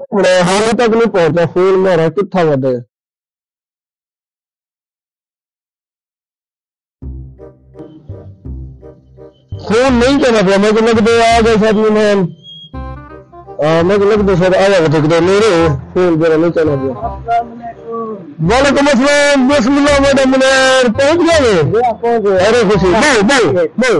मैं तक नहीं पहुँचा फ़ोन मेरा कितना वधे फ़ोन नहीं करना पिया मेरे को लगता है आ गए शायद मैं हाँ मेरे को लगता आ ठीक है मेरे फ़ोन जरा नहीं करना पिया वालेकुम अस्सलाम बिस्मिल्लाह मैडम मुनैर पहुँच गए अरे खुशी बोल बोल बोल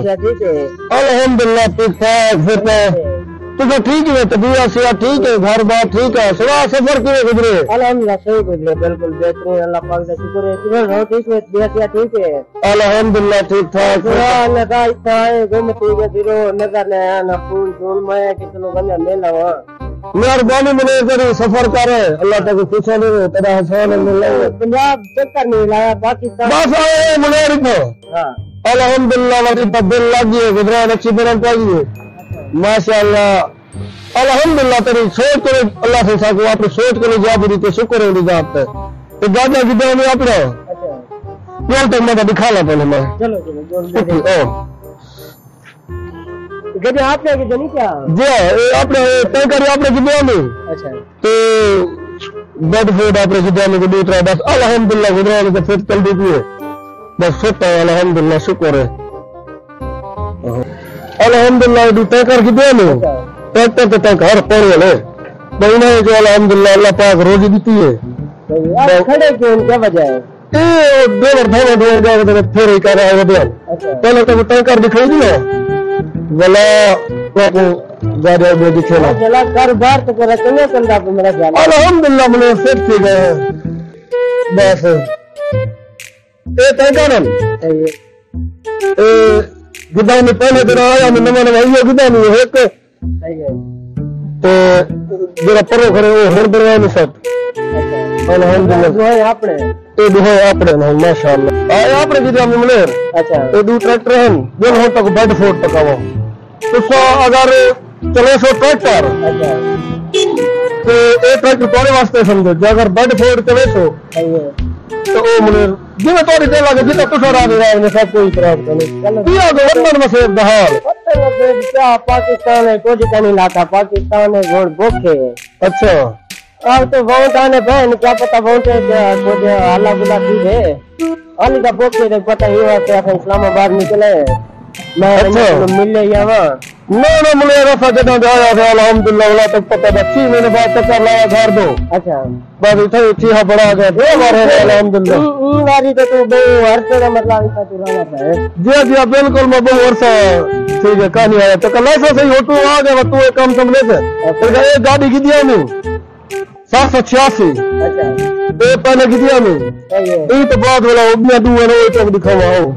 अल्हम्दुलिल्लाह ठीक ठाक फिर तो तो फिर ठीक है तबीयत से ठीक है घर बार ठीक है सुबह सफ़र क्यों गुजरे। अल्हम्दुलिल्लाह सही गुजरे बिल्कुल बेहतरीन अल्लाह पाक का शुक्र है। तुम्हें रहो ठीक है बेहतरीन ठीक है? अल्हम्दुलिल्लाह ठीक ठाक। सुरा नगा इतना है घूम ठीक है फिरो नगर ने ना फूल फूल माया के चलो गंजा मेला वहाँ मेहरबानी मने तेरी सफ़र कर। अल्लाह तक खुश नहीं तेरा हसान मिले पंजाब चक्कर नहीं लाया पाकिस्तान। बस आए मुनेर को हाँ। अल्हम्दुलिल्लाह मेरी तब्दील लग गई गुजरान अच्छी तरह पाई है माशाअल्लाह अल्हम्दुलिल्लाह तेरी सोच करे अल्लाह से साको अपनी सोच करे जवाब दी तो शुक्र है दी जात पे तो दादा की दो में अपना अच्छा कौन तक मैं दिखा ला पहले मैं। चलो चलो ज़ोर दे उठी, दे ओ गजे आप क्या जनी क्या? जी ये तय करी अपने जिद्दिया में। अच्छा। तो बेड फ़ूड अपने जिद्दिया में दूसरा बस अल्हम्दुलिल्लाह गुजरान के फिर चल दी बस सुता है अल्हम्दुलिल्लाह शुक्र है। अल्हम्दुलिल्लाह दी तय कर जिद्दिया में ट्रैक्टर पे तय कर पड़े महीने जो अल्हम्दुलिल्लाह अल्लाह पाक रोजी है है। खड़े क्यों क्या वजह है ये दो जाओ तो फिर ही कर रहा है पहले तो तय कर दिखाई दी को चला तो कर पे मेरा है। अल्हम्दुलिल्लाह मैंने है बस ए है ए gidan ni pehले दिन आया मैं नवा नवा ये gidan ni एक सही है। ते जरा परो करे वो हर बरवा में सब। अच्छा। अल्हम्दुलिल्लाह जो है आपने? ए दुहो आपरे ना माशाअल्लाह आए आपरे gidan में मिले। अच्छा। ए दू ट्रैक्टर हैं जो हो तक बेड फोर्ट तक आओ। तो सो अगर चले सो ट्रैक्टर। अच्छा। तो ट्रैक्टर वास्ते समझो जो अगर बेड फोर्ट चले सो तो ओ मुने जिम्मे तोरी दे लागे जितना तुझो रानी राम ने सब कोई प्रयास करे पिया दो अंदर में सेब दहाल पत्ते में सेब क्या पाकिस्तान है कोई का नहीं लाता पाकिस्तान है गोड़ भूखे अच्छा अब तो बहुत आने बहन क्या पता बहुत कुछ हल्ला गुला चीज़ है अली का भूखे पता ही हुआ कि इस्लामाबाद निकले मैं मिलने यहाँ मुने रफा जदा जाया था अल्हम्दुलिल्लाह वाला तक पता बच्ची मैंने बात तक कर लाया घर दो। अच्छा। बस इथे चीहा बड़ा गया दो बार है अल्हम्दुलिल्लाह ई वारी तो तू बहु हर तरह मतलब ऐसा तू रहना है जी जी बिल्कुल मैं बहुत वर्षा ठीक है कहानी आया। तो कल ऐसा सही हो तू आ गया तू एक काम समझे थे फिर ये गाड़ी की दिया नहीं सात सौ छियासी। अच्छा। ये पहले की दिया सही ये तो बाद वाला उबिया दू है तो दिखावा हो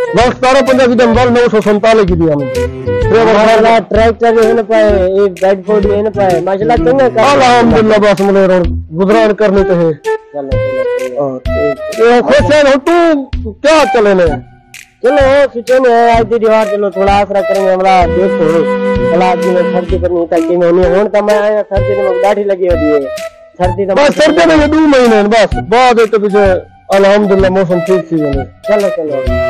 बस सतारह पंजा की दिन बल नौ सौ संतालीस की दिया माशाल्लाह ट्रैक्टर है पाए ये बेड फोर्ड है पाए। माशाल्लाह चंगा काम अल्हम्दुलिल्लाह बस मुझे रोड गुजरान करनी तो है। चलो चलो। चलो ये खुश है हो तू क्या चले ने चलो सोचो ने आज दी दीवार चलो थोड़ा आसरा करेंगे हमारा देखो। भला आज में सर्दी करनी ताकि मैं नहीं होन तो मैं आया सर्दी में गाड़ी लगी होती है। सर्दी तो बस सर्दी में दो महीने बस। बाद एक तो पीछे अल्हम्दुलिल्लाह मौसम ठीक थी चलो चलो।